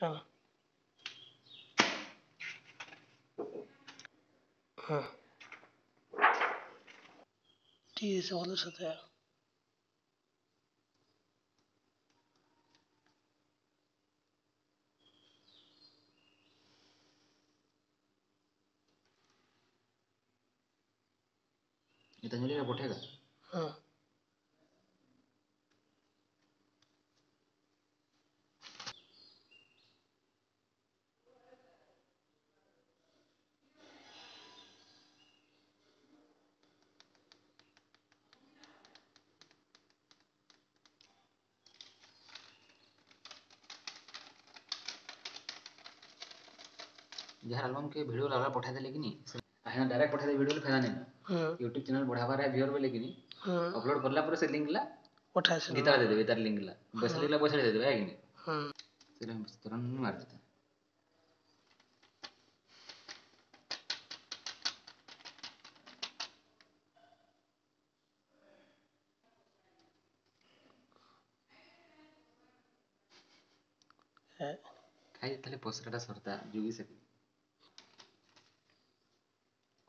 嗯。嗯第一次我都撤退了你等你练练不太开嗯。लगा पठाई देले कि नहीं हाँ डायरेक्ट पठाई दे वीडियो फायदा नहीं हाँ यूट्यूब चैनल बढ़ावा रहा व्यूअर बोले कि नहीं हाँ अपलोड करला ପରେ ସେ ଲିଙ୍କ ଲା उठा से ଗୀତା ଦେଇଦେବେ ତାର ଲିଙ୍କ ଲା ପଇସା ଲାଗିଲା ପଇସା ଦେଇଦେବେ ଆଜ୍ଞା हाँ ସେଇଟା ତୁରନ୍ତ ମାରିଦେବେ है ଖାଇ ତାହେଲେ ପସରାଟା ସରତା ଯୋଗୀ ସେଠି କୋଡ଼ିଏ ହଜାର ତେ